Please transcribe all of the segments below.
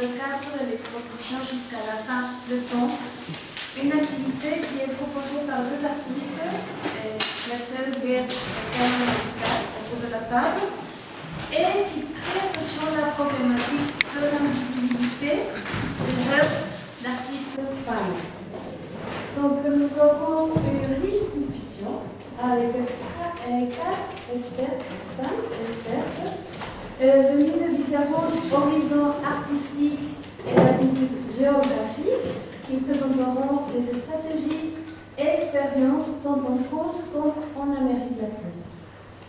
le cadre de l'exposition jusqu'à la fin le temps, une activité qui est proposée par deux artistes, euh, Mercedes Gertz et Carmen Escal, autour de la table, et qui traite sur la problématique de l'invisibilité des œuvres d'artistes femmes. Donc nous aurons une riche discussion avec quatre experts, cinq experts, euh, de différents horizons artistiques et géographiques qui présenteront les stratégies et expériences tant en France qu'en Amérique latine.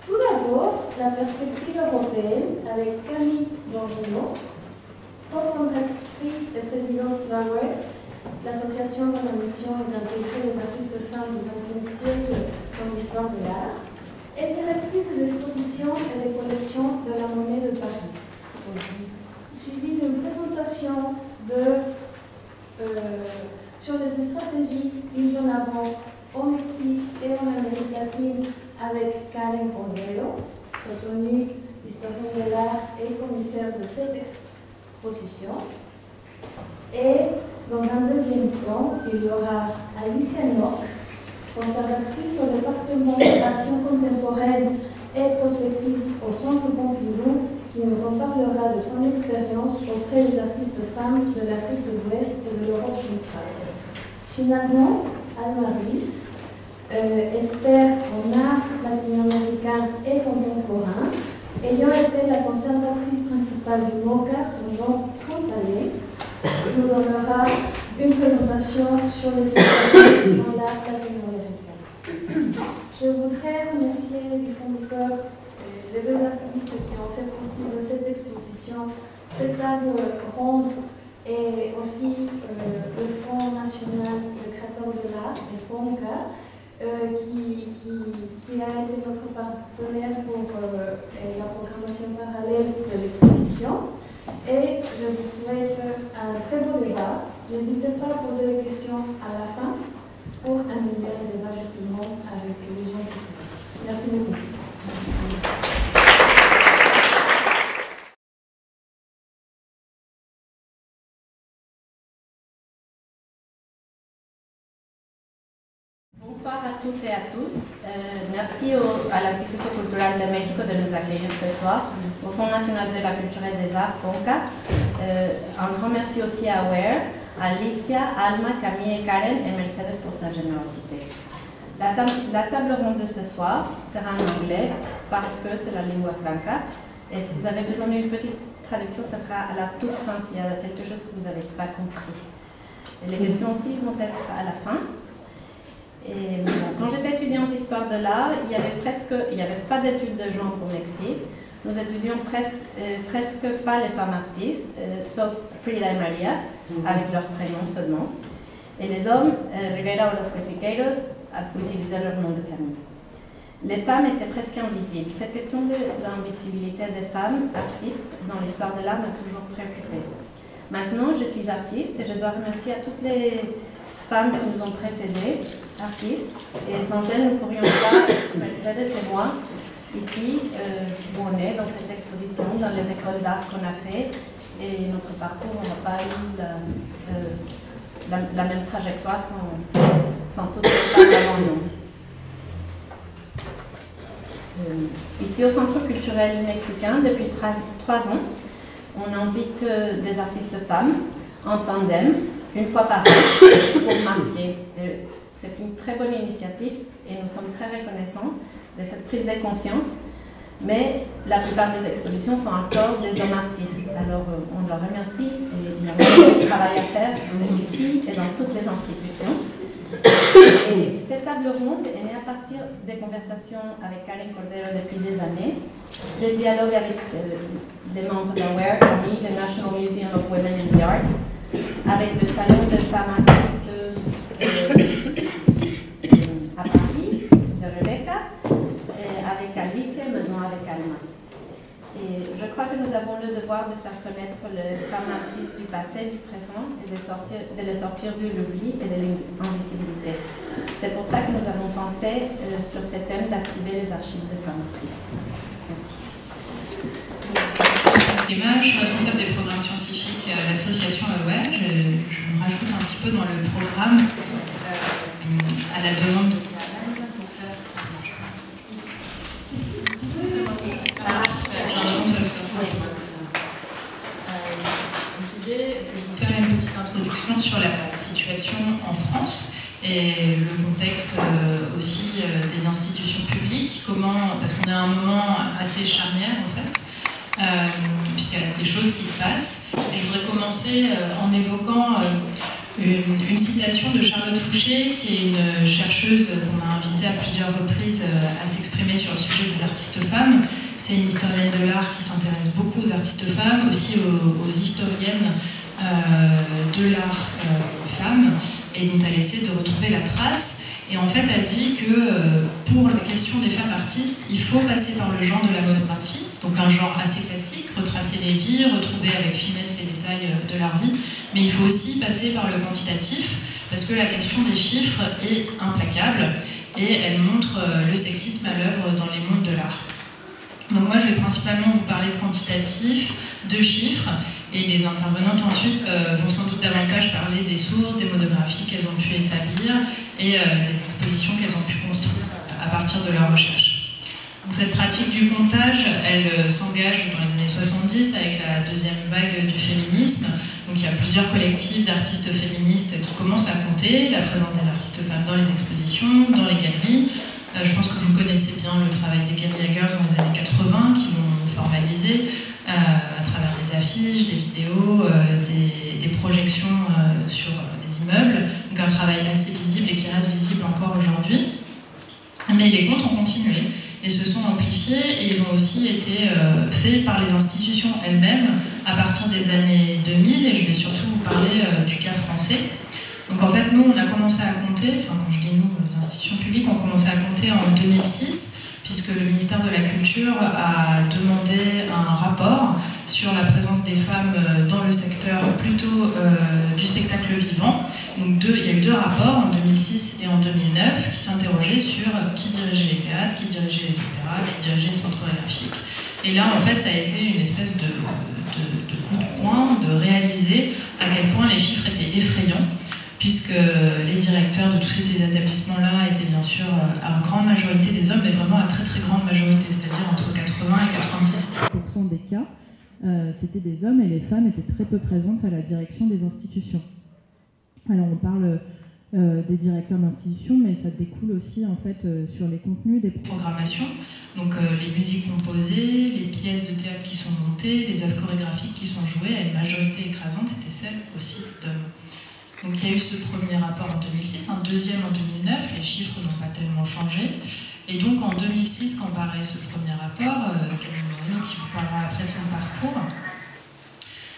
Tout d'abord, la perspective européenne avec Camille Dangelot, co-fondatrice et présidente de la WEF, l'association dont la mission d'intégrer les arts, FONCA. Euh, un grand merci aussi Alicia, Alma, Camille et Karen et Mercedes pour sa générosité. La, la table ronde de ce soir sera en anglais parce que c'est la lingua franca. Et si vous avez besoin d'une petite traduction, ça sera à la toute fin s'il y a quelque chose que vous n'avez pas compris. Les questions aussi vont être à la fin. Et quand j'étais étudiante d'histoire de l'art, il n'y avait presque, il n'y avait pas d'études de genre au Mexique. Nous étudions presque, euh, presque pas les femmes artistes, euh, sauf Frida et Maria, avec leur prénom seulement. Et les hommes, euh, Rivera ou los Quesiqueiros, utilisaient leur nom de famille. Les femmes étaient presque invisibles. Cette question de l'invisibilité des femmes artistes dans l'histoire de l'art m'a toujours préoccupée. Maintenant, je suis artiste et je dois remercier à toutes les femmes qui nous ont précédées, artistes, et sans elles, nous ne pourrions pas, Mercedes et moi, ici, euh, où on est, dans cette exposition, dans les écoles d'art qu'on a fait, et notre parcours n'aura pas eu la, euh, même trajectoire sans, sans femmes avant nous. Euh, ici au Centre culturel mexicain, depuis trois ans, on invite euh, des artistes femmes en tandem une fois par an pour marquer. C'est une très bonne initiative et nous sommes très reconnaissants de cette prise de conscience. Mais la plupart des expositions sont encore des hommes artistes. Alors on leur remercie et il y a beaucoup de travail à faire ici et dans toutes les institutions. Et cette table ronde est née à partir des conversations avec Karen Cordero depuis des années, des dialogues avec euh, les membres d'AWARE, parmi le National Museum of Women in the Arts, avec le Salon des femmes artistes euh, à Paris, de Rebecca, avec Alicia, maintenant avec Alma. Et je crois que nous avons le devoir de faire connaître les femmes artistes du passé, du présent, et de, sortir, de les sortir de l'oubli et de l'invisibilité. C'est pour ça que nous avons pensé euh, sur ce thème d'activer les archives de femmes artistes. Merci. Je suis responsable des programmes scientifiques l'association AWARE. Je, je, rajoute un petit peu dans le programme euh, à la demande de et le contexte euh, aussi euh, des institutions publiques, comment, parce qu'on est à un moment assez charnière en fait, euh, puisqu'il y a des choses qui se passent. Et je voudrais commencer en évoquant une, citation de Charlotte Fouché, qui est une chercheuse qu'on a invitée à plusieurs reprises à s'exprimer sur le sujet des artistes femmes. C'est une historienne de l'art qui s'intéresse beaucoup aux artistes femmes, aussi aux, aux historiennes de l'art femmes et dont elle essaie de retrouver la trace. Et en fait, elle dit que euh, pour la question des femmes artistes, il faut passer par le genre de la monographie, donc un genre assez classique, retracer les vies, retrouver avec finesse les détails euh, de leur vie, mais il faut aussi passer par le quantitatif, parce que la question des chiffres est implacable et elle montre euh, le sexisme à l'œuvre dans les mondes de l'art. Donc moi, je vais principalement vous parler de quantitatif, de chiffres, et les intervenantes ensuite euh, vont sans doute davantage parler des sources, des monographies qu'elles ont pu établir et euh, des expositions qu'elles ont pu construire à partir de leurs recherches. Donc, cette pratique du comptage, elle euh, s'engage dans les années 70 avec la deuxième vague du féminisme. Donc il y a plusieurs collectifs d'artistes féministes qui commencent à compter la présence des artistes femmes dans les expositions, dans les galeries. je pense que vous connaissez bien le travail des Gary Eggers dans les années 80 qui l'ont formalisé. Euh, à travers des affiches, des vidéos, euh, des, projections euh, sur les immeubles. Donc un travail assez visible et qui reste visible encore aujourd'hui. Mais les comptes ont continué et se sont amplifiés et ils ont aussi été faits par les institutions elles-mêmes à partir des années 2000 et je vais surtout vous parler du cas français. Donc en fait nous on a commencé à compter, enfin quand je dis nous, les institutions publiques ont commencé à compter en 2006 puisque le ministère de la Culture a demandé un rapport sur la présence des femmes euh, dans le secteur plutôt euh, du spectacle vivant. Il y a eu deux rapports, en 2006 et en 2009, qui s'interrogeaient sur qui dirigeait les théâtres, qui dirigeait les opéras, qui dirigeait les centres graphiques. Et là, en fait, ça a été une espèce de coup de poing de réaliser à quel point les chiffres étaient effrayants puisque les directeurs de tous ces établissements-là étaient bien sûr euh, à grande majorité des hommes, mais vraiment à très très grande majorité, c'est-à-dire entre 80 et 90% des cas, euh, c'était des hommes et les femmes étaient très peu présentes à la direction des institutions. Alors on parle euh, des directeurs d'institutions, mais ça découle aussi en fait sur les contenus des programmations, donc les musiques composées, les pièces de théâtre qui sont montées, les œuvres chorégraphiques qui sont jouées, à une majorité écrasante étaient celles aussi d'hommes. Donc il y a eu ce premier rapport en 2006, un deuxième en 2009, les chiffres n'ont pas tellement changé. Et donc en 2006, quand paraît ce premier rapport, euh, qui vous parlera après son parcours,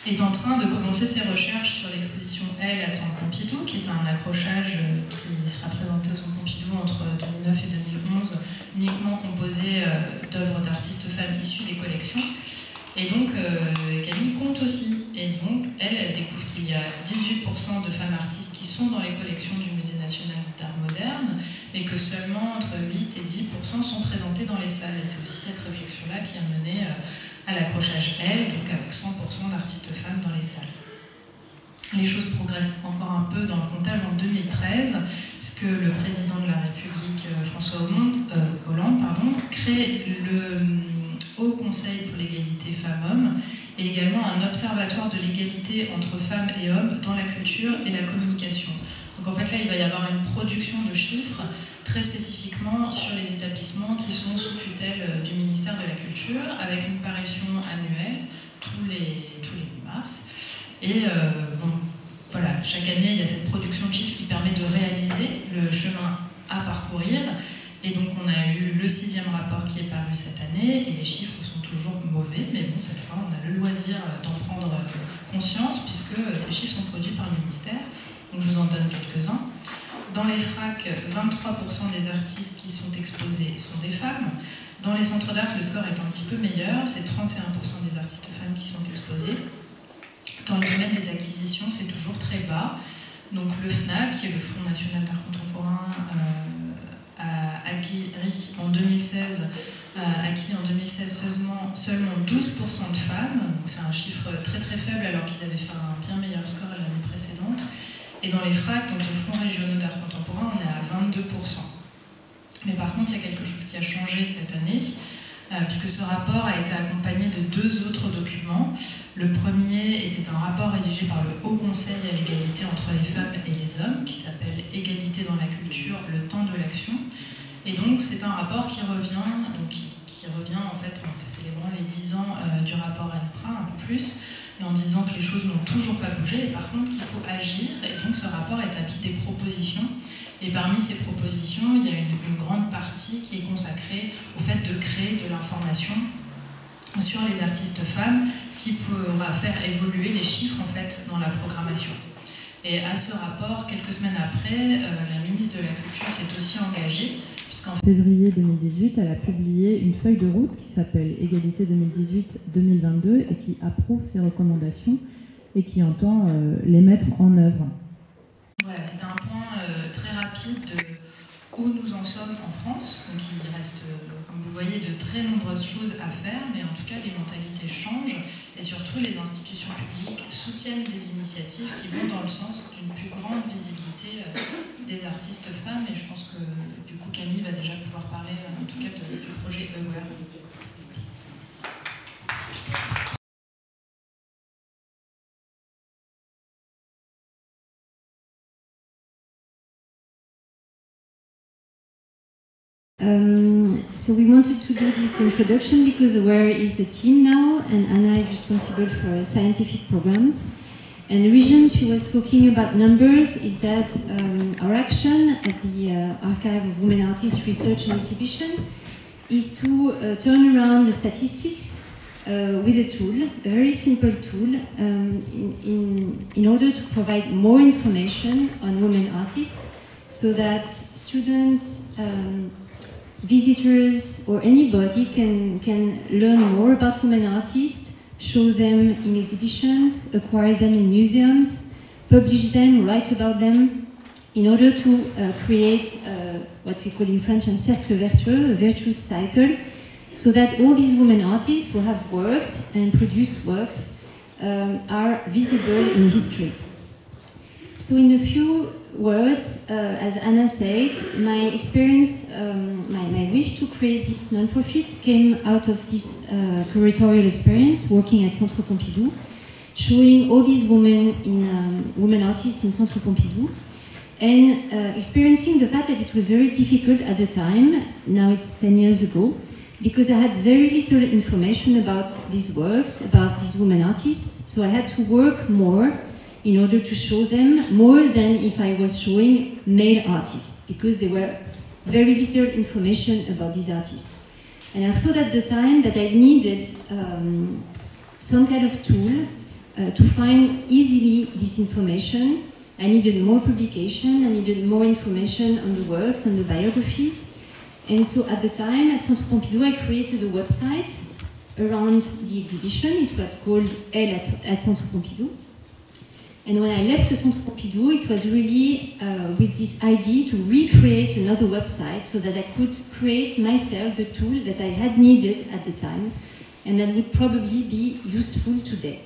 est en train de commencer ses recherches sur l'exposition Elle à Centre Pompidou, qui est un accrochage euh, qui sera présenté au Centre Pompidou entre 2009 et 2011, uniquement composé euh, d'œuvres d'artistes femmes issues des collections. Et donc, euh, Camille compte aussi. Et donc, elle, elle découvre qu'il y a 18% de femmes artistes qui sont dans les collections du Musée national d'art moderne, mais que seulement entre 8 et 10% sont présentées dans les salles. Et c'est aussi cette réflexion-là qui a mené euh, à l'accrochage Elle, donc avec 100% d'artistes femmes dans les salles. Les choses progressent encore un peu dans le comptage en 2013, puisque le président de la République, euh, François Hollande, pardon, crée le au Conseil pour l'égalité femmes-hommes et également un observatoire de l'égalité entre femmes et hommes dans la culture et la communication. Donc en fait là, il va y avoir une production de chiffres très spécifiquement sur les établissements qui sont sous tutelle euh, du ministère de la Culture avec une parution annuelle tous les, tous les mars. Et euh, bon, voilà, chaque année, il y a cette production de chiffres qui permet de réaliser le chemin à parcourir et donc on a eu le sixième rapport qui est paru cette année, et les chiffres sont toujours mauvais, mais bon, cette fois on a le loisir d'en prendre conscience, puisque ces chiffres sont produits par le ministère. Donc je vous en donne quelques-uns. Dans les FRAC, 23% des artistes qui sont exposés sont des femmes. Dans les centres d'art, le score est un petit peu meilleur, c'est 31% des artistes femmes qui sont exposés. Dans le domaine des acquisitions, c'est toujours très bas. Donc le FNAC, qui est le Fonds national d'art contemporain, euh, acquis en 2016 à qui en 2016 seulement, seulement 12% de femmes, donc c'est un chiffre très très faible alors qu'ils avaient fait un bien meilleur score l'année précédente. Et dans les FRAC, donc les fronts régionaux d'art contemporain, on est à 22%. Mais par contre, il y a quelque chose qui a changé cette année, euh, puisque ce rapport a été accompagné de deux autres documents. Le premier était un rapport rédigé par le Haut Conseil à l'égalité entre les femmes et les hommes, qui s'appelle Égalité dans la culture, le temps de l'action. Et donc, c'est un rapport qui revient, en fait, en célébrant les 10 ans euh, du rapport ENPRA, un peu plus, et en disant que les choses n'ont toujours pas bougé, et par contre qu'il faut agir. Et donc, ce rapport établit des propositions et parmi ces propositions, il y a une, grande partie qui est consacrée au fait de créer de l'information sur les artistes femmes, ce qui pourra faire évoluer les chiffres en fait dans la programmation. Et à ce rapport, quelques semaines après, euh, la ministre de la Culture s'est aussi engagée, puisqu'en février 2018, elle a publié une feuille de route qui s'appelle Égalité 2018-2022 et qui approuve ces recommandations et qui entend euh, les mettre en œuvre. Voilà, c'était un point euh, très rapide de où nous en sommes en France. Donc il reste, euh, comme vous voyez, de très nombreuses choses à faire, mais en tout cas les mentalités changent et surtout les institutions publiques soutiennent des initiatives qui vont dans le sens d'une plus grande visibilité euh, des artistes femmes. Et je pense que du coup Camille va déjà pouvoir parler en tout cas du projet Aware. Um, so we wanted to do this introduction because AWARE is a team now and Hanna is responsible for scientific programs. And the reason she was talking about numbers is that um, our action at the uh, Archive of Women Artists Research and Exhibition is to uh, turn around the statistics uh, with a tool, a very simple tool, um, in, in, in order to provide more information on women artists so that students um, visitors or anybody can, can learn more about women artists, show them in exhibitions, acquire them in museums, publish them, write about them, in order to uh, create uh, what we call in French un cercle vertueux, a virtuous cycle, so that all these women artists who have worked and produced works um, are visible in history. So in a few words, uh, as Hanna said, my experience, um, my, my, wish to create this non-profit came out of this uh, curatorial experience working at Centre Pompidou, showing all these women in um, women artists in Centre Pompidou, and uh, experiencing the fact that it was very difficult at the time. Now it's 10 years ago. Because I had very little information about these works, about these women artists, so I had to work more in order to show them more than if I was showing male artists, because there were very little information about these artists. And I thought at the time that I needed um, some kind of tool uh, to find easily this information. I needed more publication, I needed more information on the works, on the biographies. And so at the time at Centre Pompidou, I created a website around the exhibition. It was called Elle at, at Centre Pompidou. And when I left the Centre Pompidou, it was really uh, with this idea to recreate another website so that I could create myself the tool that I had needed at the time and that would probably be useful today.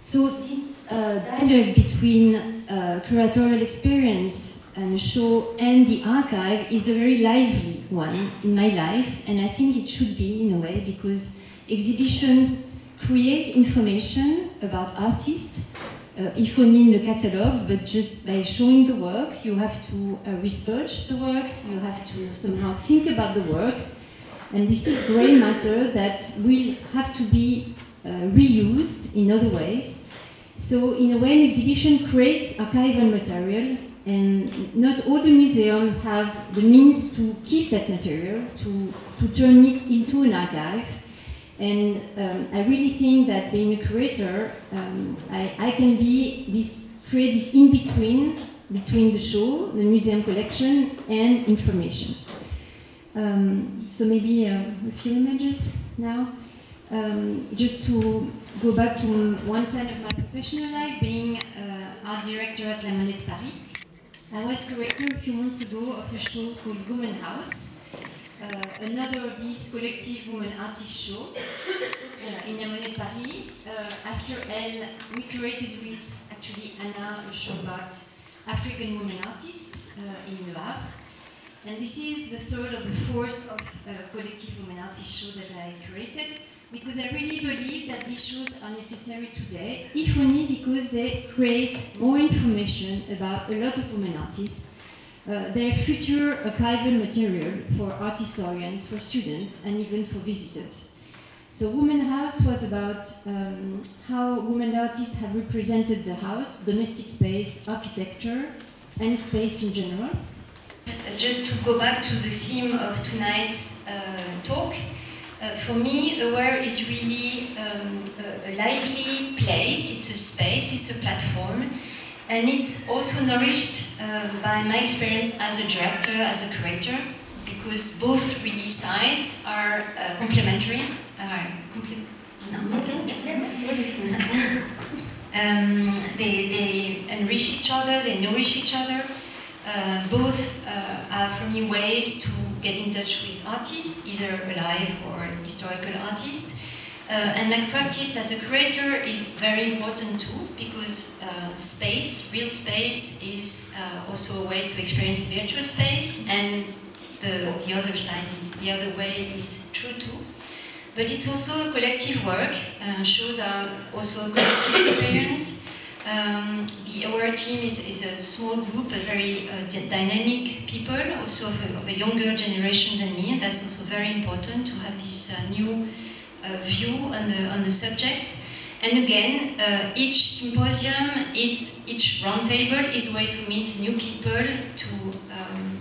So this uh, dialogue between uh, curatorial experience and show and the archive is a very lively one in my life and I think it should be in a way because exhibitions create information about artists uh, if only in the catalog, but just by showing the work, you have to uh, research the works, you have to somehow think about the works, and this is gray matter that will have to be uh, reused in other ways. So, in a way, an exhibition creates archival material, and not all the museums have the means to keep that material, to, to turn it into an archive. And um, I really think that being a curator, um, I, I, can be this, create this in between, between the show, the museum collection, and information. Um, so maybe uh, a few images now. Um, just to go back to one side of my professional life, being uh, art director at La Monnaie Paris. I was curator a few months ago of a show called Woman House, another of these collective women artist show uh, in La Monnaie Paris. Uh, after Elle, we created with actually Hanna about African women artists uh, in Le Havre. And this is the third of the fourth of collective women artist show that I created because I really believe that these shows are necessary today, if only because they create more information about a lot of women artists uh, their future archival material for art historians, for students, and even for visitors. So Women House was about um, how women artists have represented the house, domestic space, architecture, and space in general. Just to go back to the theme of tonight's uh, talk, uh, for me, Aware is really um, a, a lively place, it's a space, it's a platform, and it's also nourished uh, by my experience as a director, as a curator, because both really sides are uh, complementary. Uh, um, they, they enrich each other, they nourish each other. Uh, both uh, are for me ways to get in touch with artists, either alive or historical artists. Uh, and my practice as a curator is very important too, because uh, space, real space, is uh, also a way to experience virtual space, and the, the other side is, the other way is true too. But it's also a collective work, uh, shows are also a collective experience. Um, the AWARE team is, is a small group, a very uh, dynamic people, also of a, of a, younger generation than me, and that's also very important to have this uh, new view on the, on the subject. And again, uh, each symposium, each, each roundtable is a way to meet new people, to, um,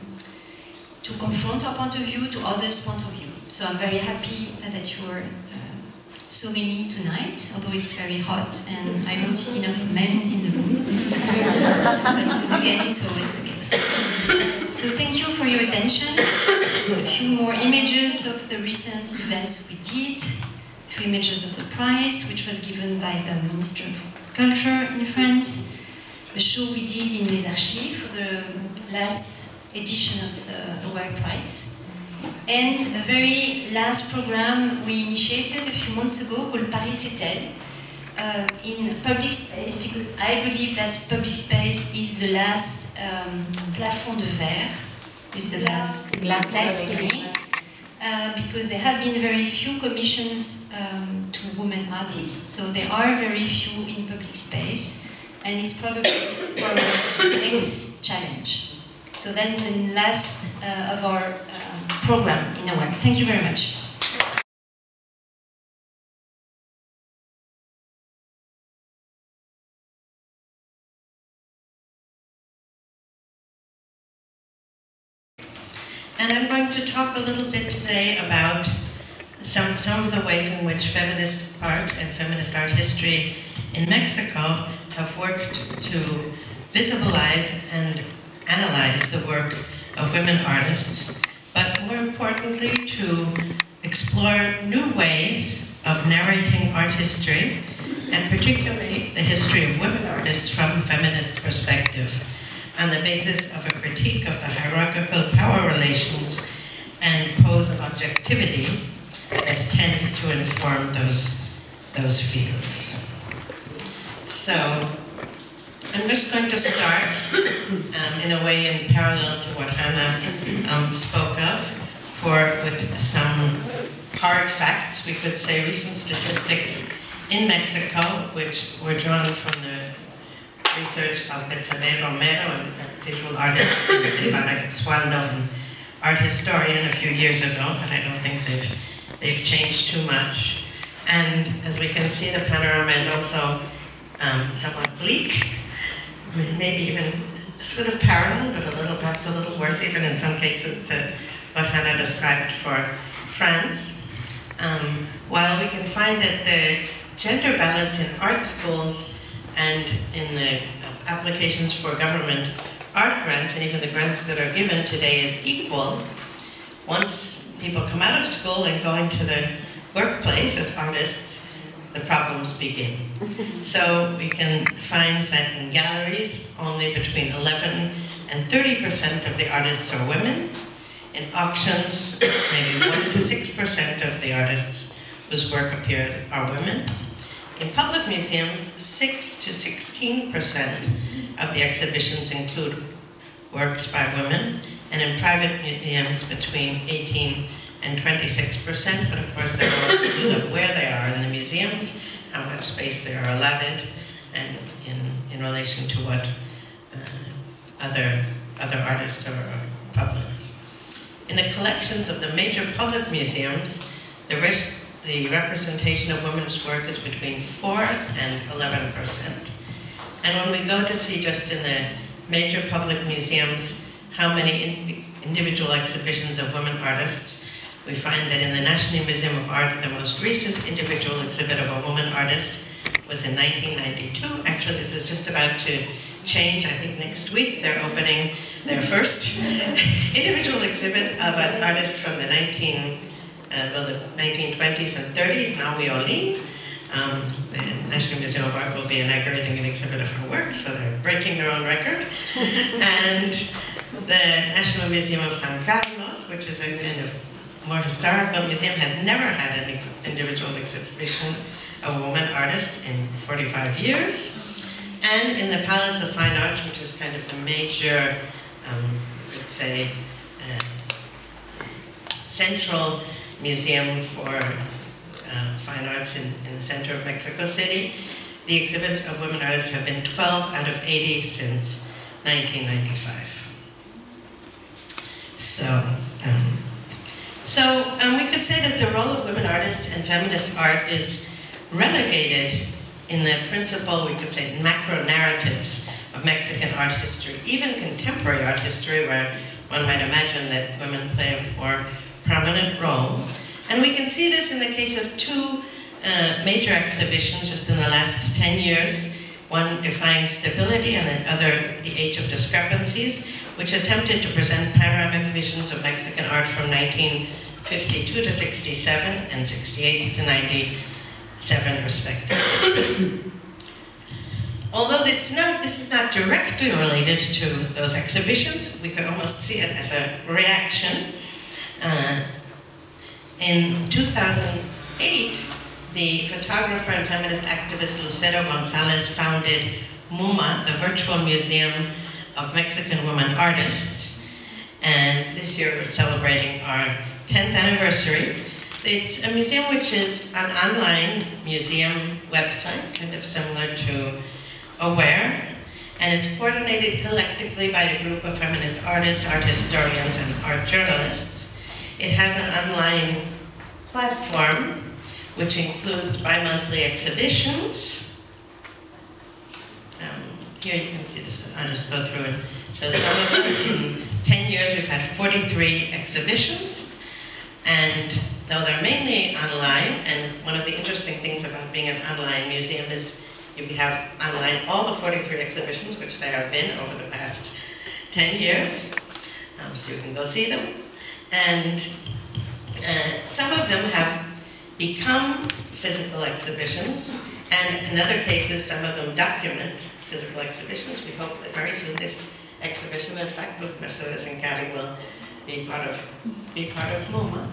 to confront our point of view, to others' point of view. So I'm very happy that you're uh, so many tonight, although it's very hot and I don't see enough men in the room. but again, it's always the case. So thank you for your attention. A few more images of the recent events we did few images of the prize, which was given by the Minister of Culture in France, a show we did in Les Archives for the last edition of the Aware Prize, and a very last program we initiated a few months ago called Paris C'est uh, in public space, because I believe that public space is the last um, plafond de verre, is the last glass ceiling. Uh, because there have been very few commissions um, to women artists, so there are very few in public space, and it's probably for the next challenge. So that's the last uh, of our um, program in a way. Thank you very much. And I'm going to talk a little bit today about some, some of the ways in which feminist art and feminist art history in Mexico have worked to visibilize and analyze the work of women artists, but more importantly to explore new ways of narrating art history, and particularly the history of women artists from a feminist perspective on the basis of a critique of the hierarchical power relations and pose of objectivity that tend to inform those, those fields. So, I'm just going to start um, in a way in parallel to what Hanna um, spoke of, for with some hard facts, we could say recent statistics in Mexico, which were drawn from the research of Betsabeé Romero, a visual artist, Silvana Sualdo, an art historian a few years ago, but I don't think they've, they've changed too much. And as we can see, the panorama is also um, somewhat bleak, maybe even sort of parallel, but a little, perhaps a little worse even in some cases to what Hanna described for France. Um, while we can find that the gender balance in art schools and in the applications for government art grants and even the grants that are given today is equal, once people come out of school and go into the workplace as artists, the problems begin. so we can find that in galleries, only between 11 and 30% of the artists are women. In auctions, maybe 1 to 6% of the artists whose work appeared are women. In public museums, 6 to 16% of the exhibitions include works by women, and in private museums, between 18 and 26%, but of course they will do where they are in the museums, how much space they are allotted, and in, in relation to what uh, other, other artists or publics. In the collections of the major public museums, the the representation of women's work is between 4 and 11 percent. And when we go to see just in the major public museums how many in individual exhibitions of women artists, we find that in the National Museum of Art, the most recent individual exhibit of a woman artist was in 1992. Actually, this is just about to change. I think next week they're opening their first individual exhibit of an artist from the 19 uh, well, the 1920s and 30s, Nahui Olin. Um, the National Museum of Art will be inaugurating an exhibit of her work, so they're breaking their own record. and the National Museum of San Carlos, which is a kind of more historical museum, has never had an ex individual exhibition of a woman artist in 45 years. And in the Palace of Fine Arts, which is kind of the major, um, let's say, uh, central Museum for uh, Fine Arts in, in the center of Mexico City. The exhibits of women artists have been 12 out of 80 since 1995. So, um, so um, we could say that the role of women artists and feminist art is relegated in the principal, we could say, macro narratives of Mexican art history, even contemporary art history, where one might imagine that women play a more prominent role. And we can see this in the case of two uh, major exhibitions just in the last 10 years. One defying stability and the other the age of discrepancies, which attempted to present panoramic visions of Mexican art from 1952 to 67 and 68 to 97 respectively. Although this, this is not directly related to those exhibitions, we could almost see it as a reaction uh, in 2008, the photographer and feminist activist Lucero Gonzalez founded MUMA, the Virtual Museum of Mexican Women Artists. And this year we're celebrating our 10th anniversary. It's a museum which is an online museum website, kind of similar to Aware, and it's coordinated collectively by a group of feminist artists, art historians, and art journalists. It has an online platform which includes bi-monthly exhibitions. Here you can see this, I'll just go through and show some of them. In 10 years we've had 43 exhibitions and though they're mainly online, and one of the interesting things about being an online museum is you have online all the 43 exhibitions, which there have been over the past 10 years, um, so you can go see them. And uh, some of them have become physical exhibitions, and in other cases, some of them document physical exhibitions. We hope that very soon this exhibition, in fact, with Mercedes and Cari will be part of be part of MUMA.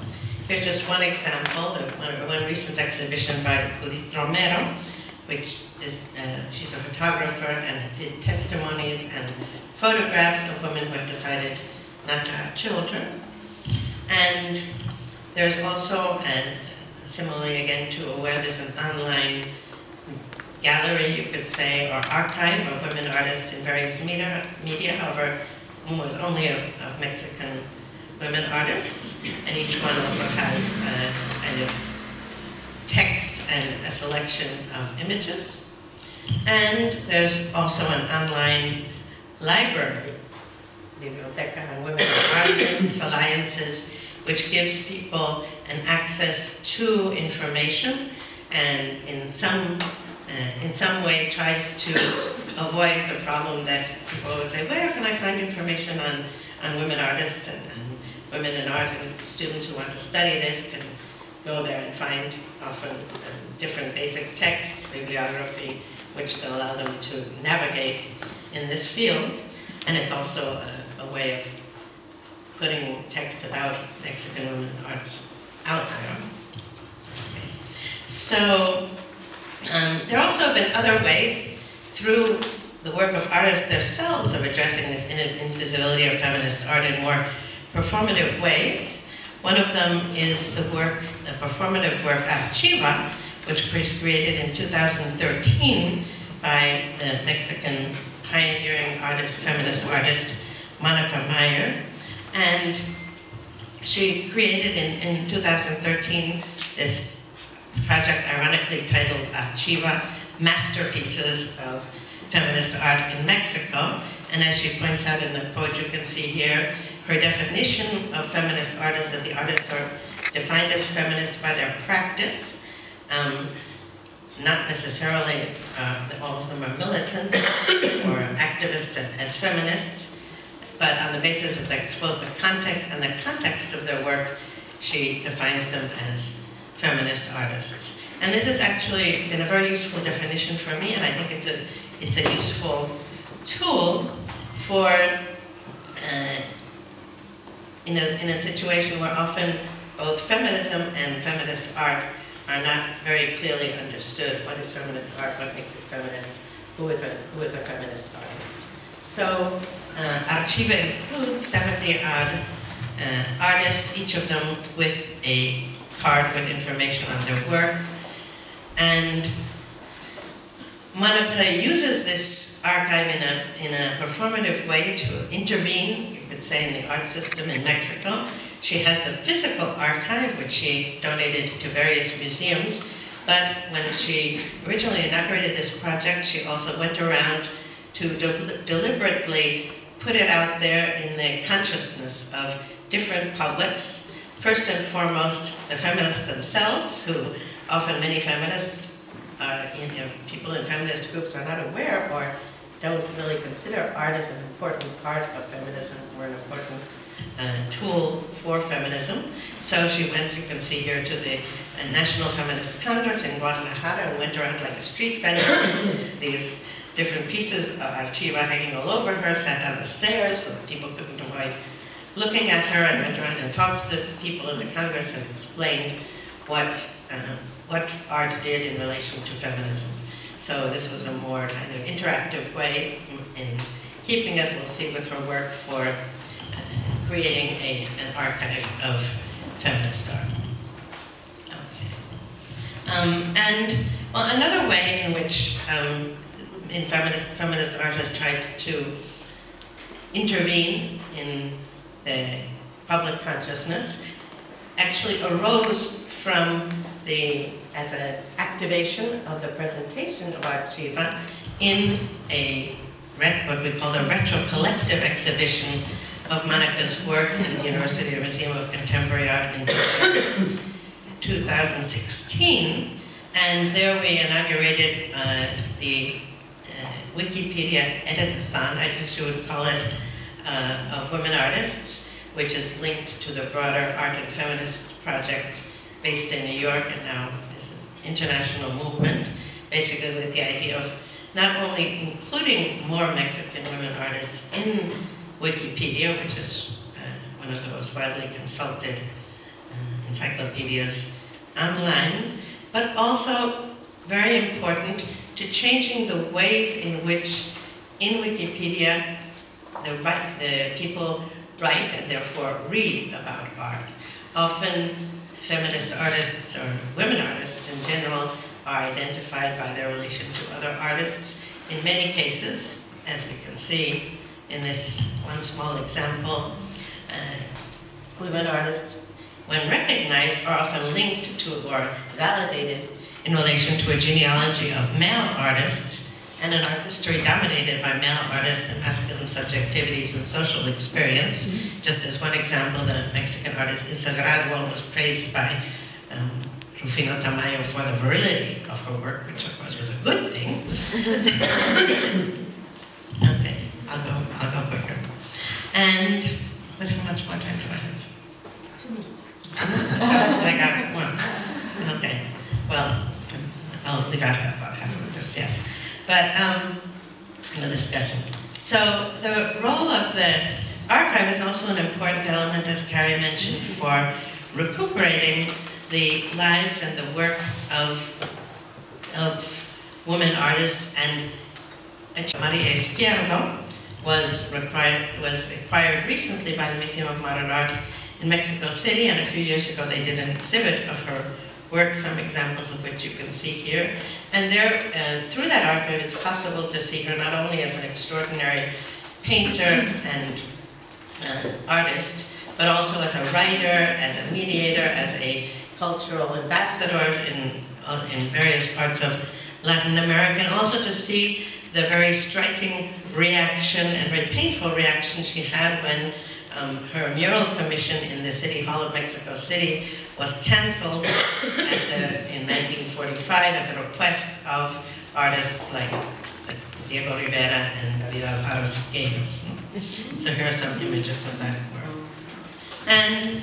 Here's just one example of one, one recent exhibition by Judith Romero, which is, uh, she's a photographer and did testimonies and photographs of women who have decided not to have children. And there's also, and similarly again to Aware, there's an online gallery, you could say, or archive of women artists in various media, media. However, was only of, of Mexican women artists, and each one also has a kind of text and a selection of images. And there's also an online library, Biblioteca and Women Artists Alliances, which gives people an access to information. And in some, in some way tries to avoid the problem that people always say, where can I find information on, on women artists and, and women in art and students who want to study this can go there and find often um, different basic texts, bibliography, which will allow them to navigate in this field. And it's also a, a way of putting texts about Mexican women arts out there. So um, there also have been other ways through the work of artists themselves of addressing this invisibility of feminist art in more performative ways. One of them is the work, the performative work Archiva, which was created in 2013 by the Mexican pioneering artist, feminist artist, Monica Mayer. And she created in, in 2013 this project ironically titled Archiva, Masterpieces of Feminist Art in Mexico. And as she points out in the quote you can see here, her definition of feminist art is that the artists are defined as feminist by their practice, um, not necessarily uh, all of them are militant or activists as feminists, but on the basis of the, both the content and the context of their work, she defines them as feminist artists. And this has actually been a very useful definition for me, and I think it's a, it's a useful tool for, uh, in, a, in a situation where often both feminism and feminist art are not very clearly understood. What is feminist art? What makes it feminist? Who is a, who is a feminist artist? So uh, Archiva includes 70 odd uh, artists, each of them with a card with information on their work. And Monica uses this archive in a, in a performative way to intervene, you could say, in the art system in Mexico she has the physical archive, which she donated to various museums, but when she originally inaugurated this project, she also went around to de deliberately put it out there in the consciousness of different publics. First and foremost, the feminists themselves, who often many feminists, you know, people in feminist groups are not aware or don't really consider art as an important part of feminism or an important uh, tool for feminism. So she went, you can see here, to the uh, National Feminist Congress in Guadalajara and went around like a street vendor, these different pieces of archiva hanging all over her, sat on the stairs so that people couldn't avoid looking at her and went around and talked to the people in the Congress and explained what, uh, what art did in relation to feminism. So this was a more kind of interactive way in keeping, as we'll see with her work, for creating a, an archive of feminist art. Okay. Um, and well, another way in which um, in feminist, feminist art has tried to intervene in the public consciousness actually arose from the, as an activation of the presentation of Archiva in a, what we call a retro-collective exhibition of Monica's work in the University Museum of Contemporary Art in 2016. And there we inaugurated uh, the uh, Wikipedia editathon, I guess you would call it, uh, of women artists, which is linked to the broader art and feminist project based in New York and now is an international movement, basically with the idea of not only including more Mexican women artists in Wikipedia, which is uh, one of the most widely consulted uh, encyclopedias online, but also very important to changing the ways in which in Wikipedia the, the people write and therefore read about art. Often feminist artists or women artists in general are identified by their relation to other artists. In many cases, as we can see, in this one small example, uh, women artists, when recognized, are often linked to or validated in relation to a genealogy of male artists and an art history dominated by male artists and masculine subjectivities and social experience. Mm -hmm. Just as one example, the Mexican artist Isa Gradwell was praised by um, Rufino Tamayo for the virility of her work, which of course was a good thing. okay. I'll go, I'll go quicker. And, but how much more time do I have? Two minutes. I got one. Okay. Well, I'll leave out about half of this, yes. But, um, the discussion. So the role of the archive is also an important element, as Carrie mentioned, for recuperating the lives and the work of, of women artists and Maria Izquierdo was, required, was acquired recently by the Museum of Modern Art in Mexico City, and a few years ago they did an exhibit of her work, some examples of which you can see here. And there, uh, through that archive, it's possible to see her not only as an extraordinary painter and uh, artist, but also as a writer, as a mediator, as a cultural ambassador in, uh, in various parts of Latin America, and also to see the very striking reaction and very painful reaction she had when um, her mural commission in the City Hall of Mexico City was canceled in 1945 at the request of artists like Diego Rivera and David Alfaro Siqueiros. So here are some images of that work. And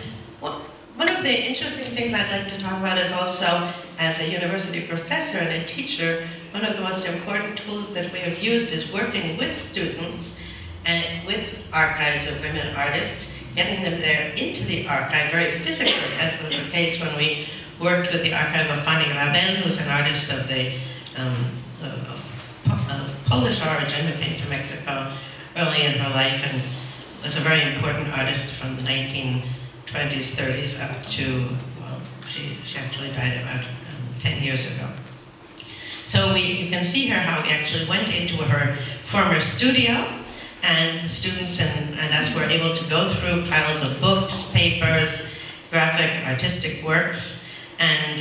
one of the interesting things I'd like to talk about is also, as a university professor and a teacher, one of the most important tools that we have used is working with students and with archives of women artists, getting them there into the archive very physically, as was the case when we worked with the archive of Fanny Rabel, who's an artist of the um, of, of Polish origin who came to Mexico early in her life and was a very important artist from the 1920s, 30s up to, well, she, she actually died about um, 10 years ago. So we, you can see here how we actually went into her former studio and the students and, and us were able to go through piles of books, papers, graphic, artistic works, and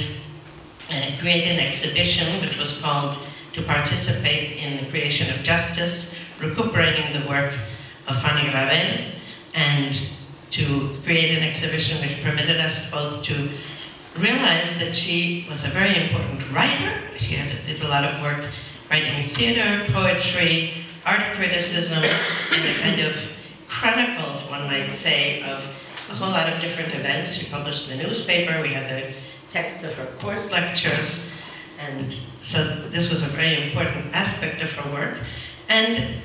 uh, create an exhibition which was called To Participate in the Creation of Justice, recuperating the work of Fanny Rabel, and to create an exhibition which permitted us both to realize that she was a very important writer. She did a lot of work writing theater, poetry, art criticism, and a kind of chronicles, one might say, of a whole lot of different events. She published in the newspaper. We had the texts of her course lectures. And so this was a very important aspect of her work. And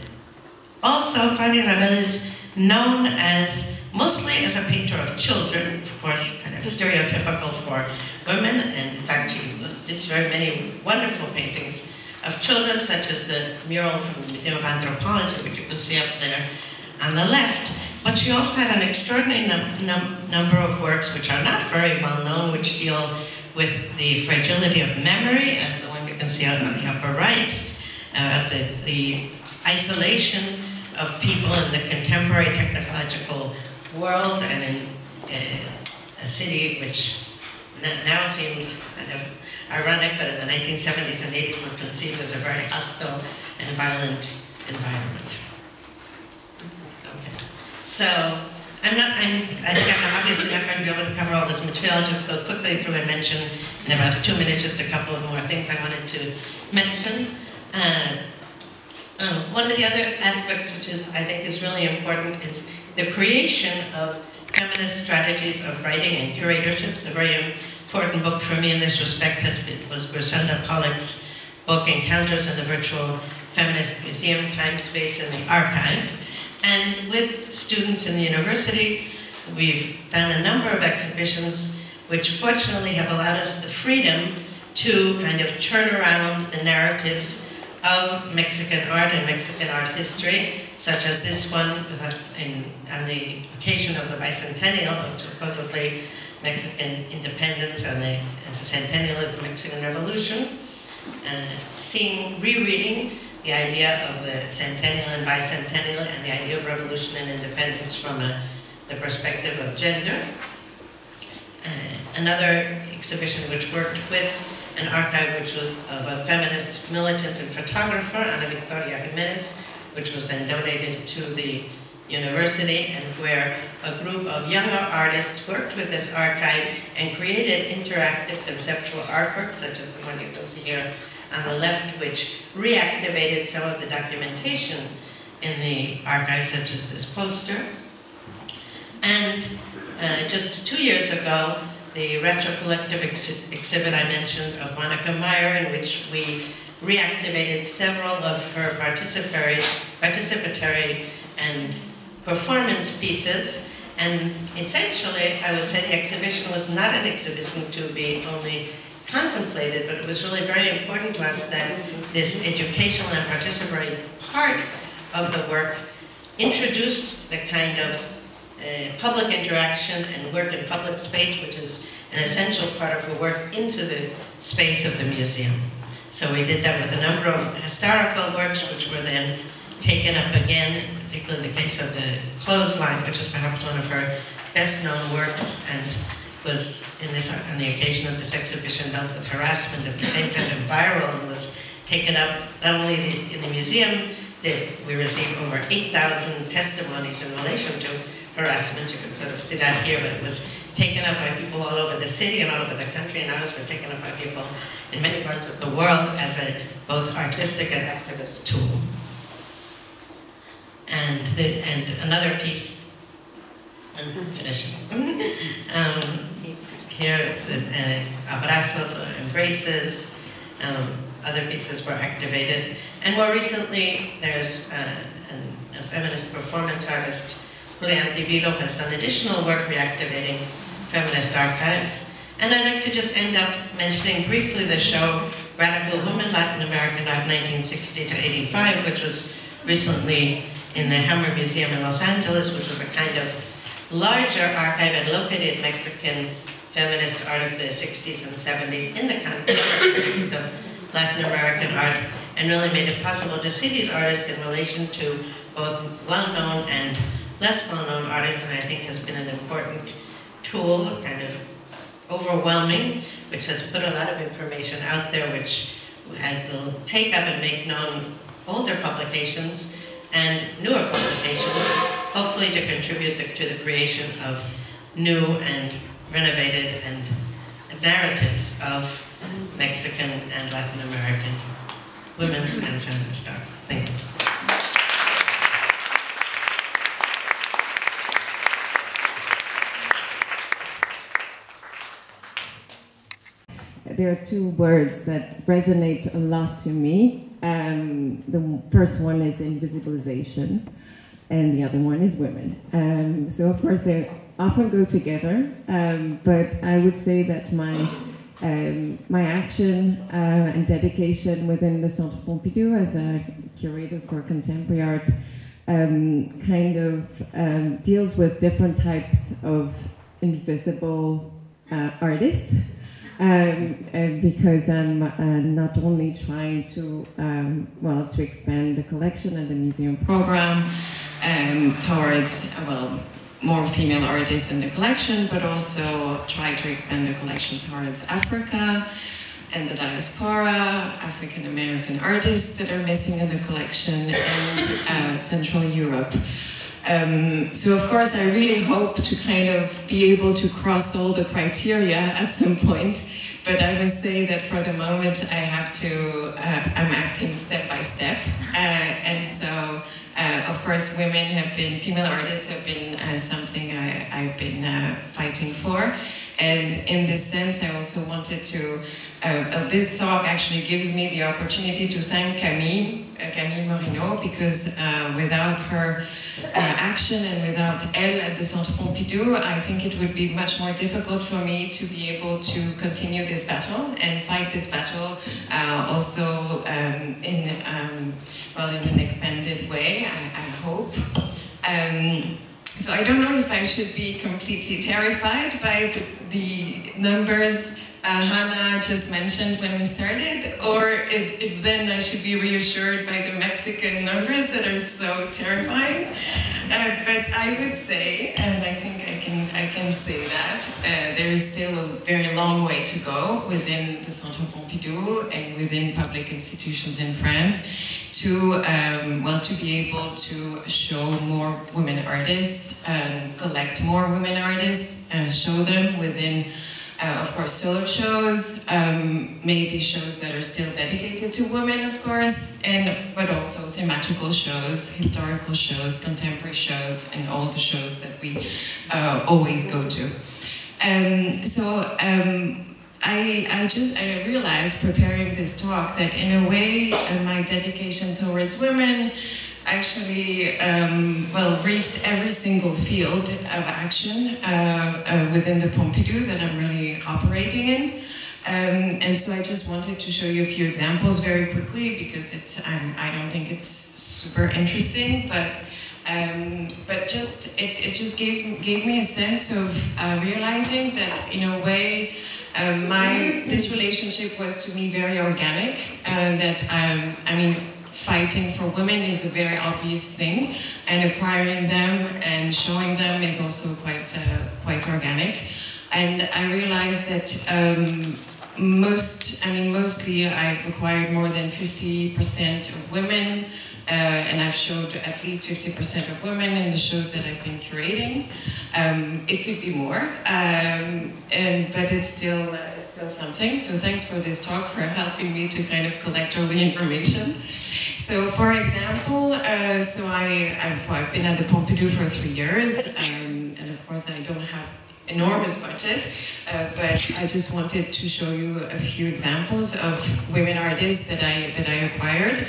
also, Fanny Rabel is known as mostly as a painter of children, of course, kind of stereotypical for women, and in fact she did very many wonderful paintings of children, such as the mural from the Museum of Anthropology, which you can see up there on the left. But she also had an extraordinary num num number of works which are not very well known, which deal with the fragility of memory, as the one you can see out on the upper right, uh, the, the isolation of people in the contemporary technological world and in uh, a city which now seems kind of ironic, but in the 1970s and 80s was conceived as a very hostile and violent environment. Okay. So, I'm not, I'm, I think I'm obviously not going to be able to cover all this material. I'll just go quickly through and mention in about two minutes just a couple of more things I wanted to mention. Uh, um, one of the other aspects which is, I think is really important is the creation of feminist strategies of writing and curatorship. Very important book for me in this respect has been, was Griselda Pollock's book, Encounters in the Virtual Feminist Museum, Time, Space, and the Archive. And with students in the university, we've done a number of exhibitions which fortunately have allowed us the freedom to kind of turn around the narratives of Mexican art and Mexican art history, such as this one in, on the occasion of the bicentennial of supposedly Mexican independence and the, and the centennial of the Mexican Revolution, uh, seeing, rereading the idea of the centennial and bicentennial and the idea of revolution and independence from a, the perspective of gender. Uh, another exhibition which worked with an archive which was of a feminist militant and photographer, Ana Victoria Jimenez, which was then donated to the university and where a group of younger artists worked with this archive and created interactive conceptual artworks, such as the one you can see here on the left, which reactivated some of the documentation in the archive, such as this poster. And uh, just two years ago, the retro collective ex exhibit I mentioned of Monica Mayer, in which we reactivated several of her participatory, participatory and performance pieces. And essentially, I would say the exhibition was not an exhibition to be only contemplated, but it was really very important to us that this educational and participatory part of the work introduced the kind of uh, public interaction and work in public space, which is an essential part of her work, into the space of the museum. So we did that with a number of historical works, which were then taken up again, particularly in the case of the clothesline, which is perhaps one of her best known works, and was in this on the occasion of this exhibition dealt with harassment. It became kind of viral and was taken up not only in the museum, that we received over 8,000 testimonies in relation to harassment. You can sort of see that here, but it was taken up by people all over the city and all over the country, and ours were taken up by people in many parts of the world as a both artistic and activist tool. And, the, and another piece, I'm finishing. um, here, uh, abrazos or embraces, um, other pieces were activated. And more recently, there's uh, an, a feminist performance artist, Julia Antivilo, has done additional work reactivating feminist archives. And I'd like to just end up mentioning briefly the show Radical Women Latin American Art 1960 to 85, which was recently in the Hammer Museum in Los Angeles, which was a kind of larger archive and located Mexican feminist art of the 60s and 70s in the context of Latin American art and really made it possible to see these artists in relation to both well-known and less well-known artists and I think has been an important tool, kind of overwhelming, which has put a lot of information out there which will take up and make known older publications and newer publications, hopefully to contribute the, to the creation of new and renovated and narratives of Mexican and Latin American women's and feminist art. Thank you. There are two words that resonate a lot to me. Um, the first one is invisibilization, and the other one is women. Um, so, of course, they often go together, um, but I would say that my um, my action uh, and dedication within the Centre Pompidou as a curator for contemporary art um, kind of um, deals with different types of invisible uh, artists. Um, because I'm uh, not only trying to um, well to expand the collection and the museum program um, towards well more female artists in the collection, but also try to expand the collection towards Africa and the diaspora, African American artists that are missing in the collection, and uh, Central Europe. Um, so of course I really hope to kind of be able to cross all the criteria at some point, but I must say that for the moment I have to, uh, I'm acting step by step, uh, and so uh, of course, women have been, female artists have been uh, something I, have been uh, fighting for. And in this sense, I also wanted to, uh, this talk actually gives me the opportunity to thank Camille, Camille Morineau, because without her action and without Elle at the Centre Pompidou, I think it would be much more difficult for me to be able to continue this battle and fight this battle also um, in um, well, in an expanded way, I, I hope. Um, so I don't know if I should be completely terrified by the, the numbers uh, Hanna just mentioned when we started, or if, if, then I should be reassured by the Mexican numbers that are so terrifying. Uh, but I would say, and I think I can, I can say that, uh, there is still a very long way to go within the Centre Pompidou and within public institutions in France to um, well to be able to show more women artists, um, collect more women artists, and show them within, uh, of course, solo shows, um, maybe shows that are still dedicated to women, of course, and but also thematical shows, historical shows, contemporary shows, and all the shows that we uh, always go to. Um, so. Um, I, I just I realized preparing this talk that in a way uh, my dedication towards women actually, um, well, reached every single field of action uh, uh, within the Pompidou that I'm really operating in. Um, and so I just wanted to show you a few examples very quickly because it's I'm, I don't think it's super interesting, but um, but just it, it just gave gave me a sense of uh, realizing that in a way um, my this relationship was to me very organic and that um, I mean fighting for women is a very obvious thing and acquiring them and showing them is also quite uh, quite organic and I realized that um, most, I mean, mostly I've acquired more than 50% of women, uh, and I've showed at least 50% of women in the shows that I've been curating. Um, it could be more, um, and but it's still uh, it's still something. So thanks for this talk for helping me to kind of collect all the information. So, for example, uh, so I, I've, I've, been at the Pompidou for three years, um, and of course I don't have enormous budget, uh, but I just wanted to show you a few examples of women artists that I that I acquired.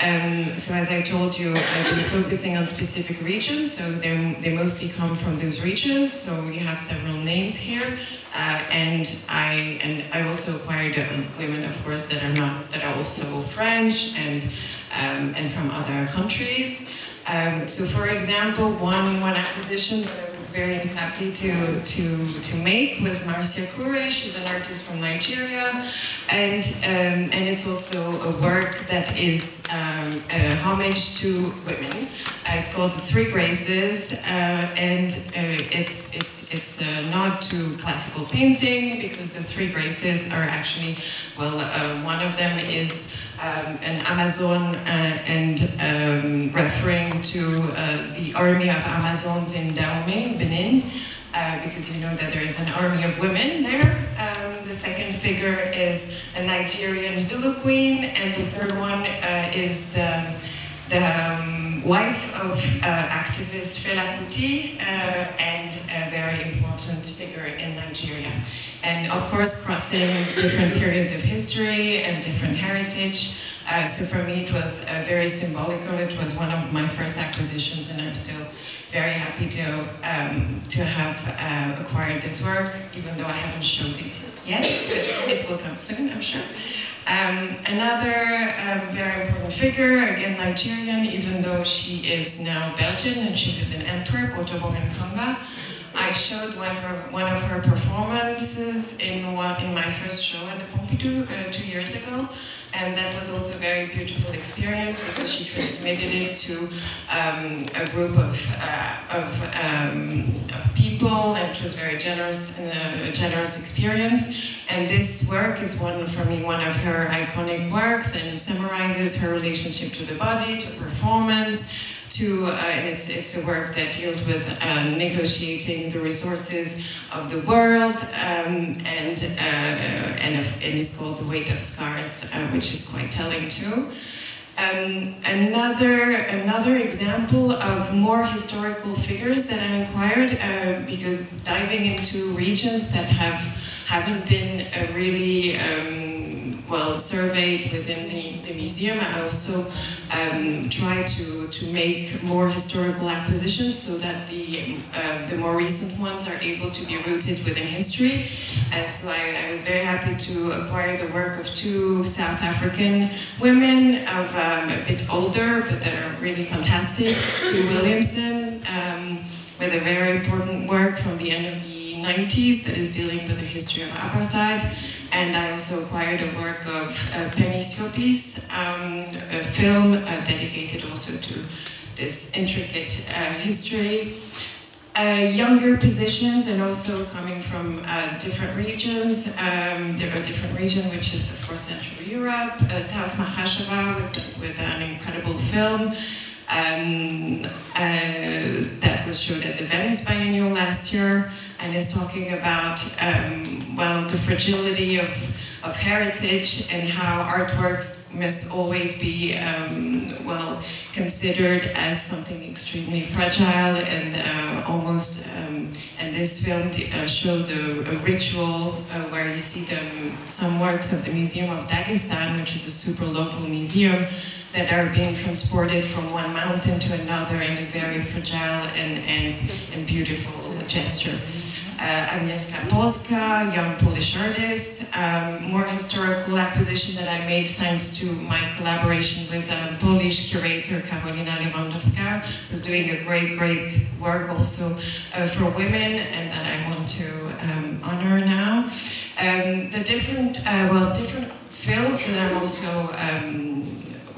Um, so as I told you, I've been focusing on specific regions, so they mostly come from those regions. So you have several names here, uh, and I and I also acquired um, women, of course, that are not that are also French and um, and from other countries. Um, so, for example, one one acquisition that I was very happy to to to make was Marcia Kure. She's an artist from Nigeria, and um, and it's also a work that is um, a homage to women. Uh, it's called The Three Graces, uh, and uh, it's it's it's a nod to classical painting because the three graces are actually well, uh, one of them is um, an Amazon uh, and um, referring to uh, the army of Amazons in Dahomey, Benin, uh, because you know that there is an army of women there. Um, the second figure is a Nigerian Zulu queen, and the third one uh, is the, the um, wife of uh, activist Fela Kuti, uh, and a very important figure in Nigeria and of course crossing different periods of history and different heritage. Uh, so for me it was uh, very symbolical. It was one of my first acquisitions and I'm still very happy to, um, to have uh, acquired this work, even though I haven't showed it yet, it will come soon, I'm sure. Um, another um, very important figure, again Nigerian, even though she is now Belgian and she lives in Antwerp, Otobong Nkanga. I showed one, her, one of her performances in, one, in my first show at the Pompidou uh, two years ago. And that was also a very beautiful experience because she transmitted it to um, a group of, uh, of, um, of, people and it was very generous and a, a generous experience. And this work is one for me one of her iconic works and summarizes her relationship to the body, to performance, to, uh, and it's, it's a work that deals with um, negotiating the resources of the world, um, and, uh, and, and, it's called The Weight of Scars, uh, which is quite telling too. Um, another, another example of more historical figures that I acquired, uh, because diving into regions that have, haven't been uh, really um, well surveyed within the, the museum. I also um, try to, to make more historical acquisitions so that the, uh, the more recent ones are able to be rooted within history. Uh, so I, I, was very happy to acquire the work of two South African women of um, a bit older, but that are really fantastic. Sue Williamson, um, with a very important work from the end of the 90s that is dealing with the history of apartheid and I also acquired a work of uh, Penny Siopis, um, a film uh, dedicated also to this intricate uh, history. Uh, younger positions and also coming from uh, different regions. Um, there are different region, which is of course Central Europe. Uh, Taus Makhacheva with, with an incredible film um, uh, that was showed at the Venice Biennial last year and is talking about, um, well, the fragility of, of heritage and how artworks must always be, um, well, considered as something extremely fragile and uh, almost, um, and this film uh, shows a, a ritual uh, where you see them, some works of the Museum of Dagestan, which is a super local museum, that are being transported from one mountain to another in a very fragile and, and, and beautiful gesture. Uh, Agnieszka Polska, young Polish artist, um, more historical acquisition that I made thanks to my collaboration with a Polish curator, Karolina Lewandowska, who's doing a great, great work also uh, for women and that I want to um, honor now. Um, the different, uh, well, different fields that I'm also um,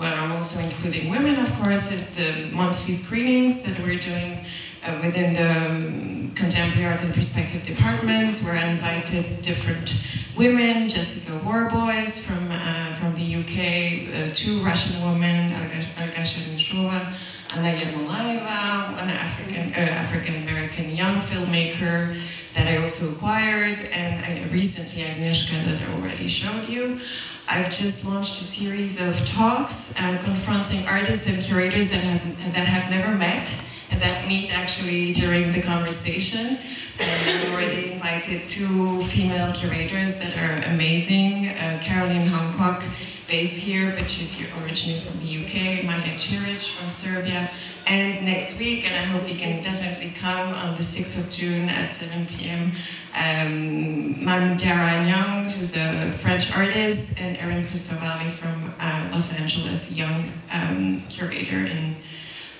well, I'm also including women, of course, is the monthly screenings that we're doing uh, within the um, contemporary art and perspective departments. We're invited different women, Jessica Warboys from uh, from the UK, uh, two Russian women, Olga Chernysheva, Anna Yermolaeva, an African uh, African American young filmmaker that I also acquired, and I, recently Agnieszka that I already showed you. I've just launched a series of talks uh, confronting artists and curators that have, that have never met and that meet actually during the conversation. And I've already invited two female curators that are amazing. Uh, Caroline Hancock, based here, but she's here originally from the UK, Maya Ciric from Serbia. And next week, and I hope you can definitely come on the 6th of June at 7 p.m., um, Mam Young, who's a French artist, and Erin Christovale from uh, Los Angeles, young um, curator in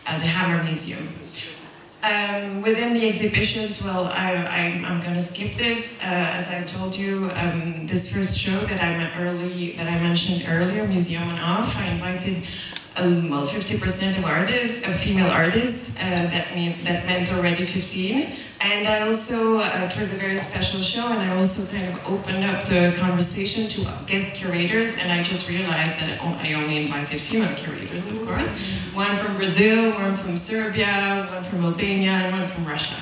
the Hammer Museum. Um, within the exhibitions, well, I, am going to skip this. Uh, as I told you, um, this first show that I early that I mentioned earlier, Museum on Off, I invited um, well 50% of artists, of female artists. Uh, that mean that meant already 15. And I also, uh, it was a very special show, and I also kind of opened up the conversation to guest curators, and I just realized that I only invited female curators, of course. One from Brazil, one from Serbia, one from Albania, and one from Russia.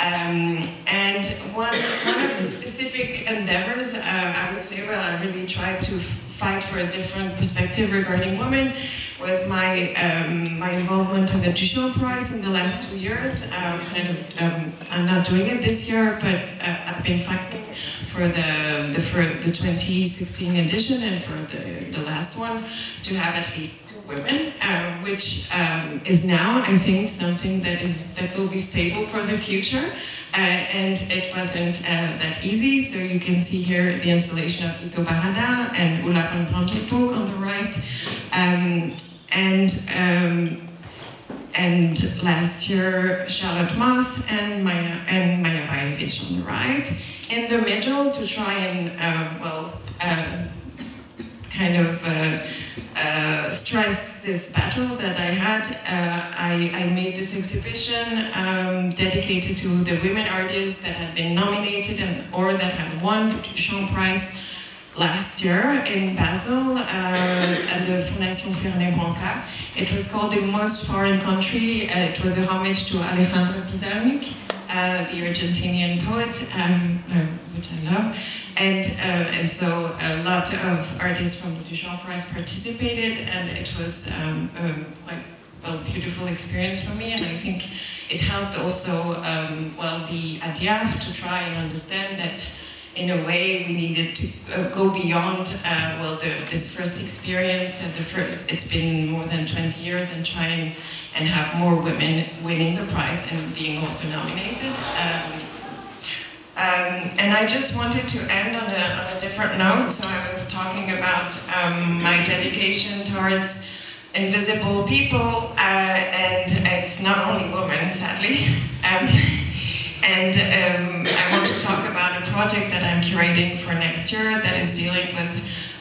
Um, and one, one of the specific endeavors, uh, I would say, well, I really tried to fight for a different perspective regarding women was my um, my involvement in the Duchamp Prize in the last two years. Um, kind of, um, I'm not doing it this year, but uh, I've been fighting for the the for the 2016 edition and for the the last one to have at least two women, uh, which um, is now I think something that is that will be stable for the future. Uh, and it wasn't uh, that easy, so you can see here the installation of Yto Barrada and Ulla von on the right. And um, and last year Charlotte Moth and Maya and Maja Bajevic on the right. In the middle to try and uh, well uh, kind of uh, uh stress this battle that I had. Uh, I, I, made this exhibition um, dedicated to the women artists that had been nominated and or that had won the Duchamp Prize last year in Basel uh, at the Fondation Fernet Branca. It was called The Most Foreign Country. Uh, it was a homage to Alejandra Pizarnik, uh, the Argentinian poet, um, uh, which I love. And, uh, and so a lot of artists from the Duchamp Prize participated, and it was um, a quite well, beautiful experience for me. And I think it helped also, um, well, the ADIAF to try and understand that in a way, we needed to uh, go beyond uh, well the, this first experience. And the first, it's been more than 20 years, and try and, have more women winning the prize and being also nominated. Um, um, and I just wanted to end on a, on a different note. So I was talking about um, my dedication towards invisible people, uh, and it's not only women, sadly. Um, and um, I want to talk a project that I'm curating for next year that is dealing with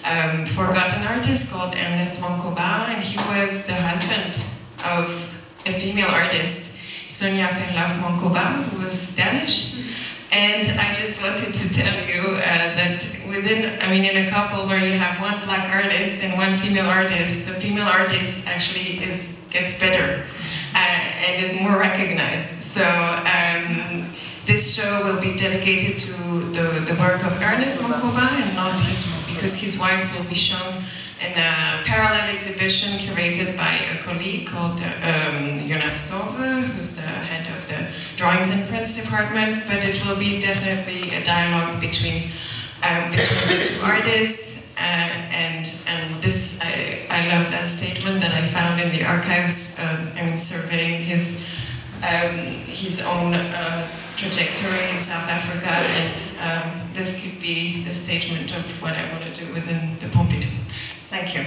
um, forgotten artist called Ernest Mancoba, and he was the husband of a female artist, Sonja Ferlov Mancoba, who was Danish. And I just wanted to tell you uh, that within, I mean, in a couple where you have one black artist and one female artist, the female artist actually is gets better uh, and is more recognized. So um, this show will be dedicated to the, the work of Ernest Mancoba and not his, because his wife will be shown in a parallel exhibition curated by a colleague called um, Jonas who's the head of the Drawings and Prints department, but it will be definitely a dialogue between, um, between the two artists and and this I, I love that statement that I found in the archives. Um, I mean, surveying his um, his own uh, trajectory in South Africa, and um, this could be the statement of what I want to do within the Pompidou. Thank you.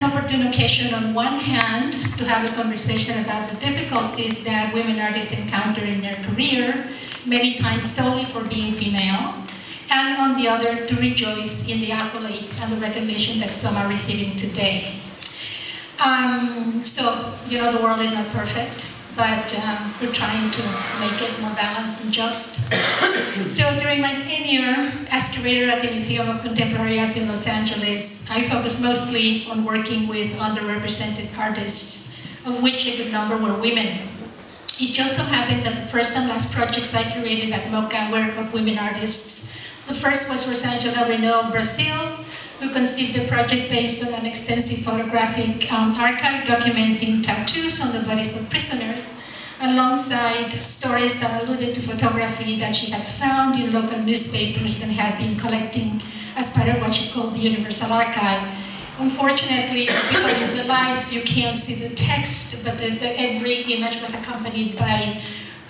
opportune occasion on one hand to have a conversation about the difficulties that women artists encounter in their career, many times solely for being female, and on the other to rejoice in the accolades and the recognition that some are receiving today. Um, so, you know, the world is not perfect, but um, we're trying to make it more balanced and just. so during my tenure as curator at the Museum of Contemporary Art in Los Angeles, I focused mostly on working with underrepresented artists, of which a good number were women. It just so happened that the first and last projects I curated at MOCA were of women artists. The first was Rosangela Rennó of Brazil, who conceived the project based on an extensive photographic um, archive documenting tattoos on the bodies of prisoners, alongside stories that alluded to photography that she had found in local newspapers and had been collecting as part of what she called the Universal Archive. Unfortunately, because of the lights, you can't see the text, but the, the, every image was accompanied by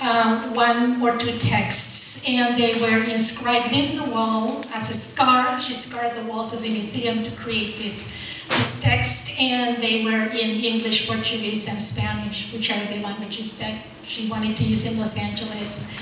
um, one or two texts, and they were inscribed in the wall as a scar. She scarred the walls of the museum to create this, this text, and they were in English, Portuguese, and Spanish, which are the languages that she wanted to use in Los Angeles.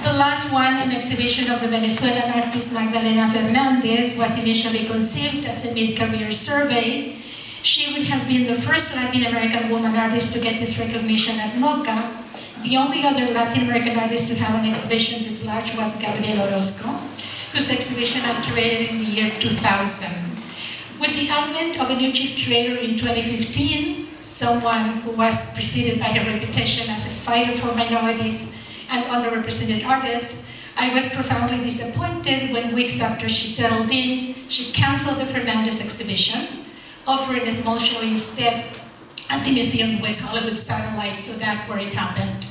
The last one, an exhibition of the Venezuelan artist Magdalena Fernandez, was initially conceived as a mid-career survey. She would have been the first Latin American woman artist to get this recognition at MOCA, the only other Latin American artist to have an exhibition this large was Gabriel Orozco, whose exhibition I curated in the year 2000. With the advent of a new chief curator in 2015, someone who was preceded by her reputation as a fighter for minorities and underrepresented artists, I was profoundly disappointed when weeks after she settled in, she canceled the Fernandez exhibition, offering a small show instead at the museum's West Hollywood satellite, so that's where it happened.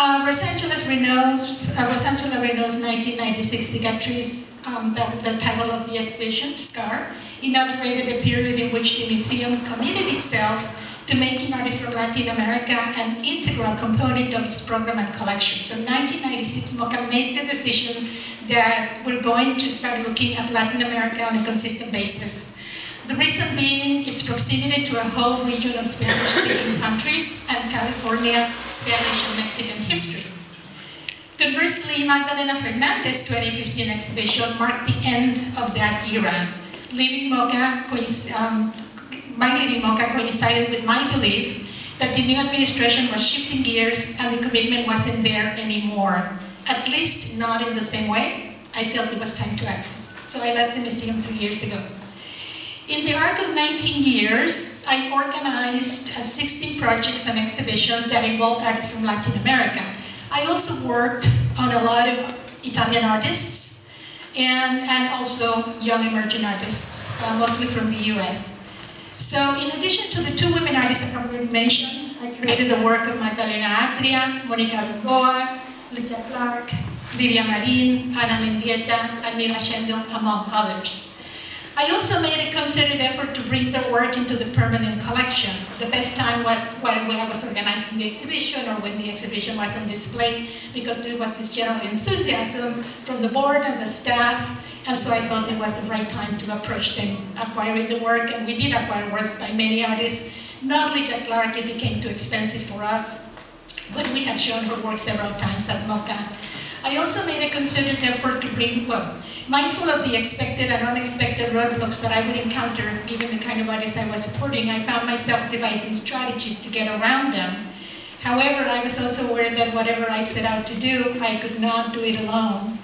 Uh, Rosangeles Rennó's, uh, Rosangela Rennó's 1996 cicatriz, um, the, the title of the exhibition, Scar, inaugurated a period in which the museum committed itself to making artists from Latin America an integral component of its program and collection. So 1996, MOCA made the decision that we're going to start looking at Latin America on a consistent basis. The reason being its proximity to a whole region of Spanish-speaking countries and California's Spanish and Mexican history. Conversely, Magdalena Fernandez 2015 exhibition marked the end of that era. Leaving MOCA, um, my leaving MOCA coincided with my belief that the new administration was shifting gears and the commitment wasn't there anymore. At least not in the same way. I felt it was time to exit. So I left the museum three years ago. In the arc of 19 years, I organized uh, 16 projects and exhibitions that involved artists from Latin America. I also worked on a lot of Italian artists and, and also young emerging artists, uh, mostly from the US. So in addition to the two women artists I have already mentioned, I created the work of Magdalena Atria, Monica Ruboa, Lygia Clark, Vivian Marin, Ana Mendieta, and Mira Schendel, among others. I also made a concerted effort to bring the work into the permanent collection. The best time was when, when I was organizing the exhibition or when the exhibition was on display because there was this general enthusiasm from the board and the staff and so I thought it was the right time to approach them acquiring the work and we did acquire works by many artists. Not Lygia Clark, it became too expensive for us, but we had shown her work several times at MOCA. I also made a concerted effort to bring, well, Mindful of the expected and unexpected roadblocks that I would encounter given the kind of artists I was supporting, I found myself devising strategies to get around them. However, I was also aware that whatever I set out to do, I could not do it alone.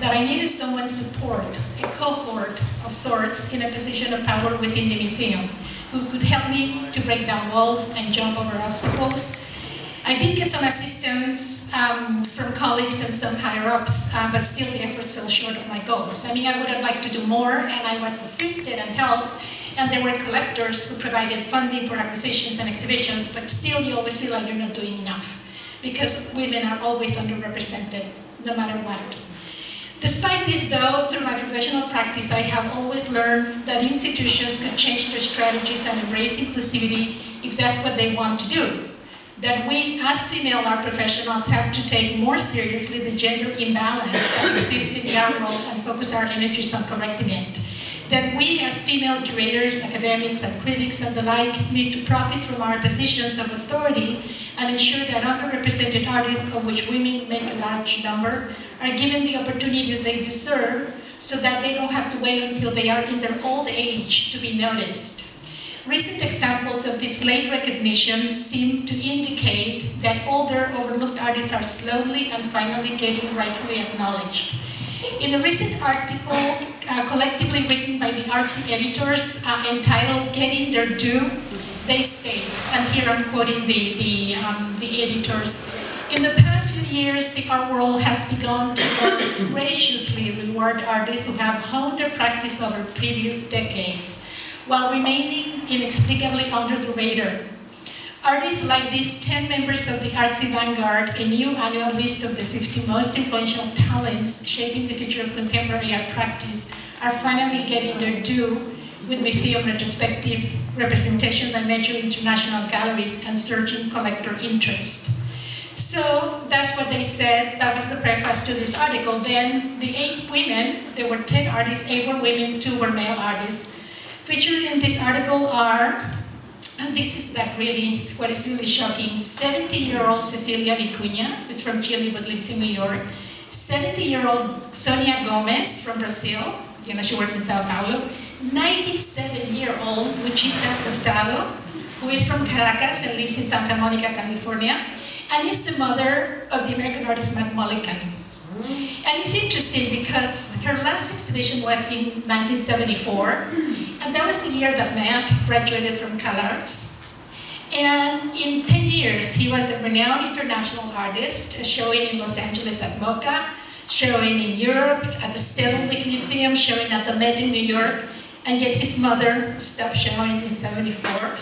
That I needed someone's support, a cohort of sorts in a position of power within the museum, who could help me to break down walls and jump over obstacles I did get some assistance um, from colleagues and some higher-ups, uh, but still the efforts fell short of my goals. I mean, I would have liked to do more, and I was assisted and helped And there were collectors who provided funding for acquisitions and exhibitions, but still you always feel like you're not doing enough because women are always underrepresented, no matter what. Despite this though, through my professional practice, I have always learned that institutions can change their strategies and embrace inclusivity if that's what they want to do. That we, as female art professionals, have to take more seriously the gender imbalance that exists in the art world and focus our energies on correcting it. That we, as female curators, academics, and critics, and the like, need to profit from our positions of authority and ensure that underrepresented artists, of which women make a large number, are given the opportunities they deserve so that they don't have to wait until they are in their old age to be noticed. Recent examples of this late recognition seem to indicate that older, overlooked artists are slowly and finally getting rightfully acknowledged. In a recent article uh, collectively written by the Artsy editors uh, entitled Getting Their Due, they state, and here I'm quoting the, the, um, the editors, in the past few years, the art world has begun to graciously reward artists who have honed their practice over previous decades, while remaining inexplicably under the radar. Artists like these 10 members of the Artsy Vanguard, a new annual list of the 50 most influential talents shaping the future of contemporary art practice, are finally getting their due with museum retrospectives, representation by major international galleries, and surging collector interest. So that's what they said. That was the preface to this article. Then the eight women, there were 10 artists, eight were women, two were male artists. Featured in this article are, and this is like really, what is really shocking, 70-year-old Cecilia Vicuña, who's from Chile but lives in New York, 70-year-old Sonia Gomes from Brazil, you know, she works in Sao Paulo, 97-year-old Luchita Hurtado, who is from Caracas and lives in Santa Monica, California, and is the mother of the American artist Matt Mullican. And it's interesting because her last exhibition was in 1974, and that was the year that Matt graduated from CalArts. And in 10 years, he was a renowned international artist, showing in Los Angeles at MoCA, showing in Europe at the Stedelijk Museum, showing at the Met in New York, and yet his mother stopped showing in 74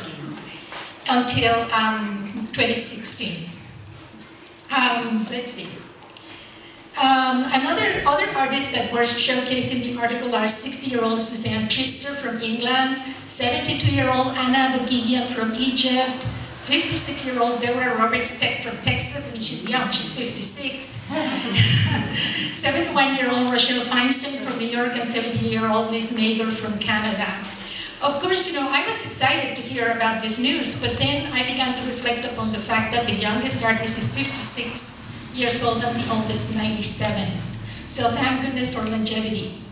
until um, 2016. Um, let's see. Um, another other artists that were showcased in the article are 60-year-old Suzanne Treister from England, 72-year-old Anna Boghiguian from Egypt, 56-year-old Deborah Roberts from Texas, I mean she's young, she's 56. 71-year-old Rochelle Feinstein from New York and 70-year-old Liz Magor from Canada. Of course, you know, I was excited to hear about this news, but then I began to reflect upon the fact that the youngest artist is 56 years old and the oldest 97. So thank goodness for longevity.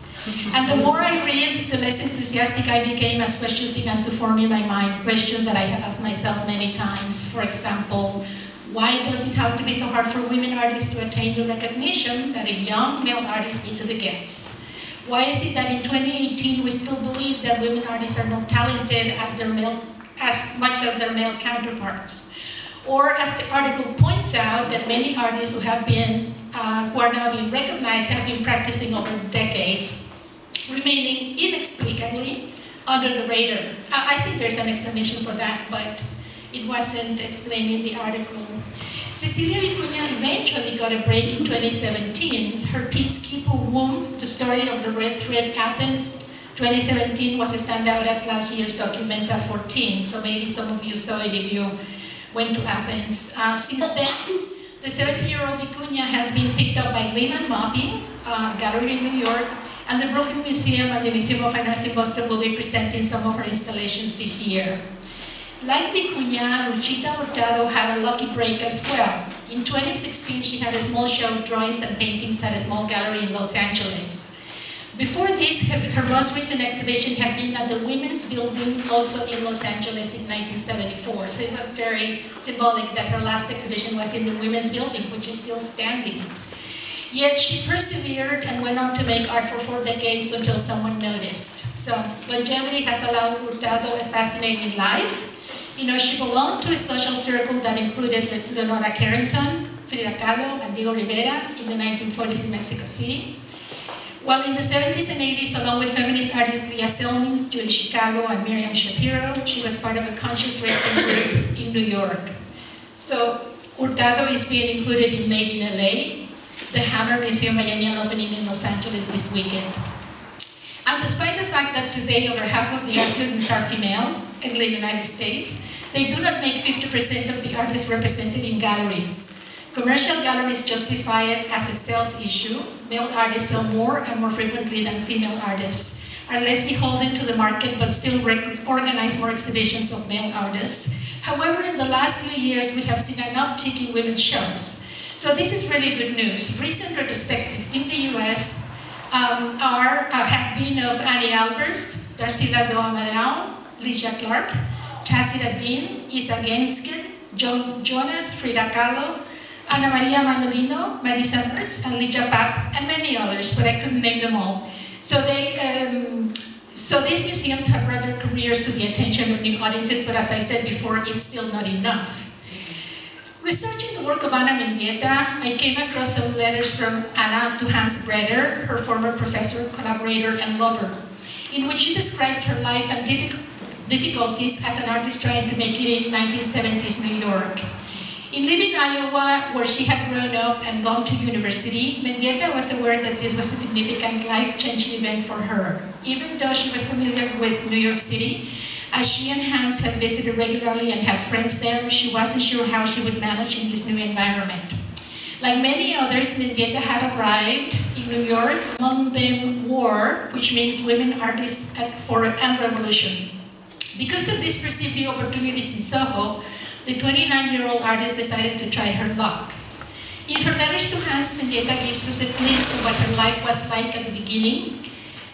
And the more I read, the less enthusiastic I became as questions began to form in my mind, questions that I have asked myself many times. For example, why does it have to be so hard for women artists to attain the recognition that a young male artist easily gets? Why is it that in 2018 we still believe that women artists are not talented as their male, as much as their male counterparts? Or as the article points out, that many artists who have been, uh, who are now being recognized have been practicing over decades, remaining inexplicably under the radar. I, I think there's an explanation for that, but it wasn't explained in the article. Cecilia Vicuña eventually got a break in 2017. Her piece Quipu Womb, the story of the Red Thread Athens, 2017 was a standout at last year's Documenta 14, so maybe some of you saw it if you went to Athens. Uh, since then, the 70-year-old Vicuña has been picked up by Lehmann Maupin, uh, gallery in New York, and the Brooklyn Museum and the Museum of Fine Arts in Boston will be presenting some of her installations this year. Like Vicuña, Luchita Hurtado had a lucky break as well. In 2016, she had a small show of drawings and paintings at a small gallery in Los Angeles. Before this, her most recent exhibition had been at the Women's Building, also in Los Angeles in 1974. So it was very symbolic that her last exhibition was in the Women's Building, which is still standing. Yet she persevered and went on to make art for four decades until someone noticed. So longevity has allowed Hurtado a fascinating life, you know, she belonged to a social circle that included Leonora Carrington, Frida Kahlo, and Diego Rivera in the 1940s in Mexico City. While in the 70s and 80s, along with feminist artists Vija Celmins, Judy Chicago, and Miriam Schapiro. She was part of a conscious racing group in New York. So Hurtado is being included in Made in LA, the Hammer Museum Biennial opening in Los Angeles this weekend. And despite the fact that today over half of the art students are female in the United States, they do not make 50% of the artists represented in galleries. Commercial galleries justify it as a sales issue. Male artists sell more and more frequently than female artists, are less beholden to the market but still organize more exhibitions of male artists. However, in the last few years, we have seen an uptick in women's shows. So this is really good news. Recent retrospectives in the US um, are, uh, have been of Anni Albers, Tarsila do Amaral, Lygia Clark, Tacita Dean, Isa Genzken, Jonas, Frida Kahlo, Anna Maria Maiolino, Marisa Merz, and Lygia Pape, and many others, but I couldn't name them all. So they, um, so these museums have brought their careers to the attention of new audiences, but as I said before, it's still not enough. Researching the work of Ana Mendieta, I came across some letters from Ana to Hans Breder, her former professor, collaborator, and lover, in which she describes her life and difficulties as an artist trying to make it in 1970s New York. In Libby, Iowa, where she had grown up and gone to university, Mendieta was aware that this was a significant life-changing event for her. Even though she was familiar with New York City, as she and Hans had visited regularly and had friends there, she wasn't sure how she would manage in this new environment. Like many others, Mendieta had arrived in New York, among them war, which means women artists for and revolution. Because of these perceived opportunities in Soho, the 29-year-old artist decided to try her luck. In her letters to Hans, Mendieta gives us a glimpse of what her life was like at the beginning.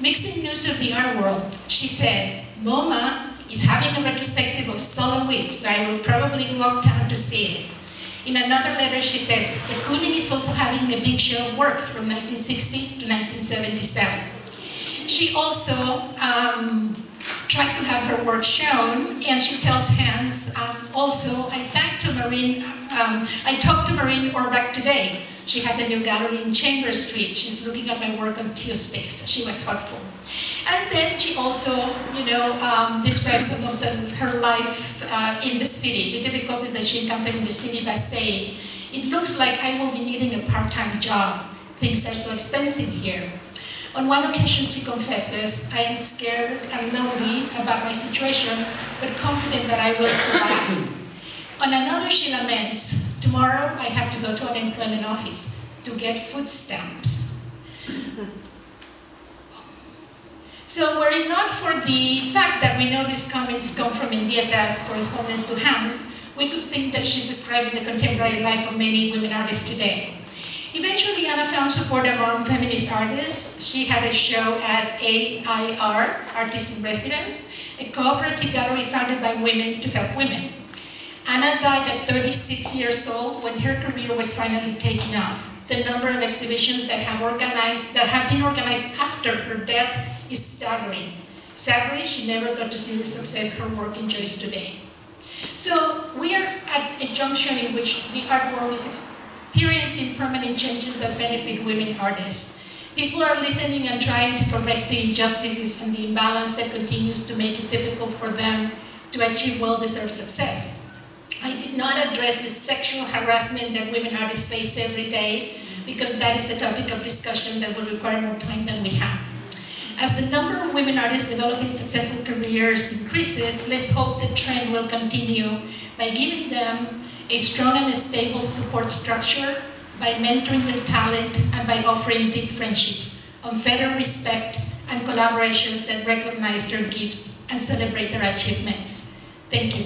Mixing news of the art world, she said, MoMA is having a retrospective of Sol LeWitt. I will probably walk down to see it. In another letter, she says, de Kooning is also having a big show of works from 1960 to 1977. She also um, tried to have her work shown, and she tells Hans, um, also, I thanked to Maureen, um, I talked to Maureen Orbach today. She has a new gallery in Chambers Street. She's looking at my work on Space. She was helpful. And then she also, you know, um, describes some of the, her life uh, in the city, the difficulties that she encountered in the city by saying, it looks like I will be needing a part-time job. Things are so expensive here. On one occasion, she confesses, I am scared and lonely about my situation, but confident that I will survive. On another, she laments, tomorrow I have to go to an employment office to get food stamps. So were it not for the fact that we know these comments come from Mendieta's correspondence to Hans, we could think that she's describing the contemporary life of many women artists today. Eventually, Anna found support among feminist artists. She had a show at AIR, Artists in Residence, a cooperative gallery founded by women to help women. Anna died at 36 years old when her career was finally taking off. The number of exhibitions that have organized that have been organized after her death is staggering. Sadly, she never got to see the success her work enjoys today. So we are at a junction in which the art world is experiencing permanent changes that benefit women artists. People are listening and trying to correct the injustices and the imbalance that continues to make it difficult for them to achieve well-deserved success. I did not address the sexual harassment that women artists face every day because that is a topic of discussion that will require more time than we have. As the number of women artists developing successful careers increases, let's hope the trend will continue by giving them a strong and stable support structure by mentoring their talent and by offering deep friendships, unfettered respect, and collaborations that recognize their gifts and celebrate their achievements. Thank you.